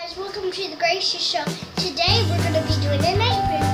guys, welcome to the Gracious Show. Today we're going to be doing a night routine.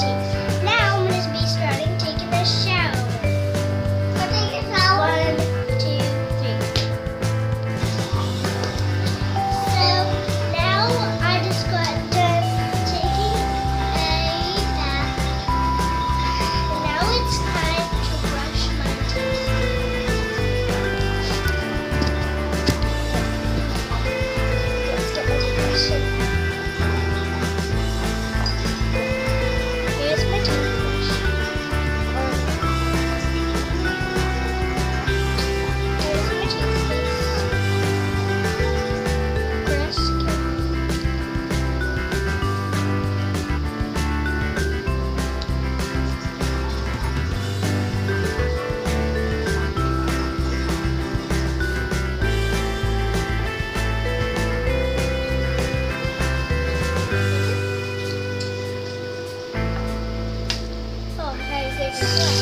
Very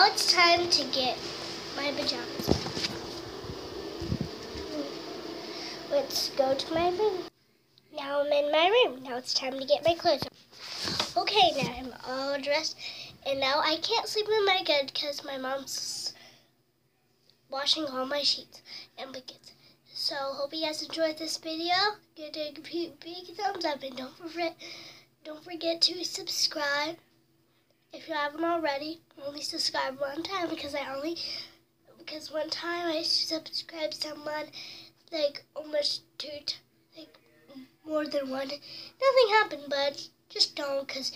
Now it's time to get my pajamas. Let's go to my room. Now I'm in my room. Now it's time to get my clothes on. Okay, now I'm all dressed. And now I can't sleep in my bed because my mom's washing all my sheets and blankets. So hope you guys enjoyed this video. Give it a big, big thumbs up and don't forget don't forget to subscribe if you haven't already. Only subscribe one time because I only because one time I subscribed someone like almost two like more than one. Nothing happened, but just don't because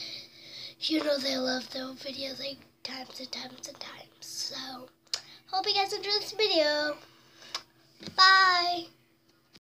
you know they love the videos like times and times and times. So hope you guys enjoy this video. Bye.